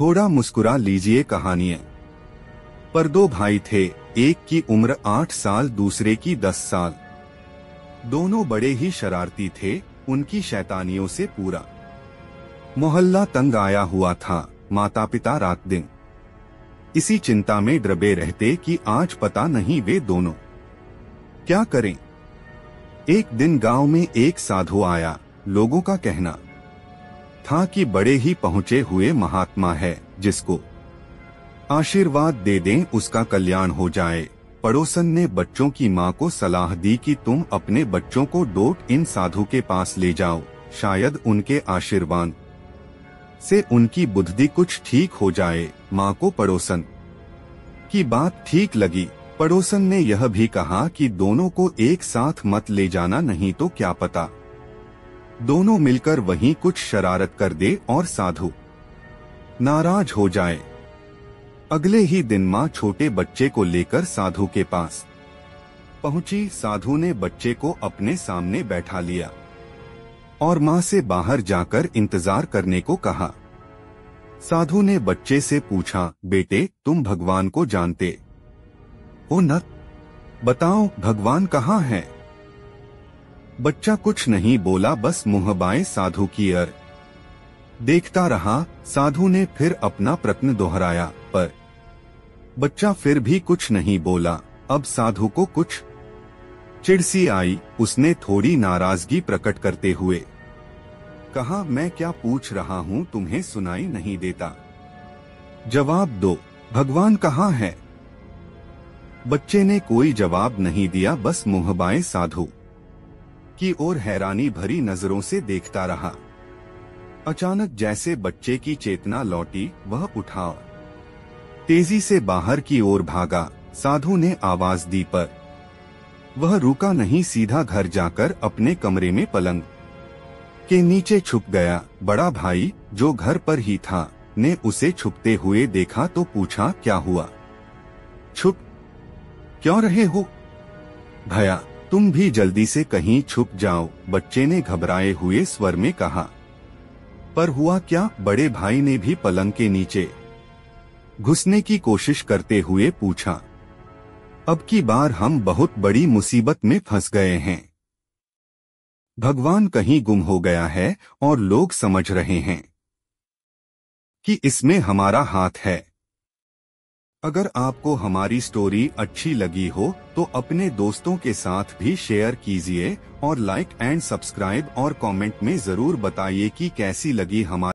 थोड़ा मुस्कुरा लीजिए कहानियाँ। पर दो भाई थे, एक की उम्र आठ साल, दूसरे की दस साल। दोनों बड़े ही शरारती थे, उनकी शैतानियों से पूरा। मोहल्ला तंग आया हुआ था माता पिता रात दिन। इसी चिंता में डरबे रहते कि आज पता नहीं वे दोनों। क्या करें? एक दिन गाँव में एक साधु आया, लोगों का कहना था कि बड़े ही पहुँचे हुए महात्मा है, जिसको आशीर्वाद दे दें उसका कल्याण हो जाए। पड़ोसन ने बच्चों की माँ को सलाह दी कि तुम अपने बच्चों को डोट इन साधु के पास ले जाओ, शायद उनके आशीर्वाद से उनकी बुद्धि कुछ ठीक हो जाए। माँ को पड़ोसन की बात ठीक लगी। पड़ोसन ने यह भी कहा कि दोनों को एक साथ मत ले जाना, नहीं तो क्या पता। दोनों मिलकर वहीं कुछ शरारत कर दे और साधु। नाराज़ हो जाए। अगले ही दिन माँ छोटे बच्चे को लेकर साधु के पास पहुँची। साधु ने बच्चे को अपने सामने बैठा लिया और माँ से बाहर जाकर इंतज़ार करने को कहा। साधु ने बच्चे से पूछा, बेटे, तुम भगवान को जानते हो न? बताओ, भगवान कहाँ है? बच्चा कुछ नहीं बोला, बस मुँह बाएँ साधु की अर। देखता रहा, साधु ने फिर अपना प्रश्न दोहराया, पर बच्चा फिर भी कुछ नहीं बोला। अब साधु को कुछ चिड़सी आई, उसने थोड़ी नाराज़गी प्रकट करते हुए कहा, मैं क्या पूछ रहा हूँ, तुम्हें सुनाई नहीं देता। जवाब दो, भगवान कहाँ है? बच्चे ने कोई जवाब नहीं दिया, बस मुँह बाएँ साधु। की ओर हैरानी भरी नज़रों से देखता रहा। अचानक जैसे बच्चे की चेतना लौटी, वह उठा। तेज़ी से बाहर की ओर भागा। साधु ने आवाज़ दी पर। वह रुका नहीं, सीधा घर जाकर अपने कमरे में पलंग के नीचे छुप गया। बड़ा भाई, जो घर पर ही था, ने उसे छुपते हुए देखा तो पूछा, क्या हुआ? छुप? क्यों रहे हो? भया तुम भी जल्दी से कहीं छुप जाओ, बच्चे ने घबराए हुए स्वर में कहा। पर हुआ क्या? बड़े भाई ने भी पलंग के नीचे घुसने की कोशिश करते हुए पूछा। अब की बार हम बहुत बड़ी मुसीबत में फंस गए हैं। भगवान कहीं गुम हो गया है और लोग समझ रहे हैं कि इसमें हमारा हाथ है। अगर आपको हमारी स्टोरी अच्छी लगी हो तो अपने दोस्तों के साथ भी शेयर कीजिए और लाइक एंड सब्सक्राइब और कमेंट में ज़रूर बताइए कि कैसी लगी हमारी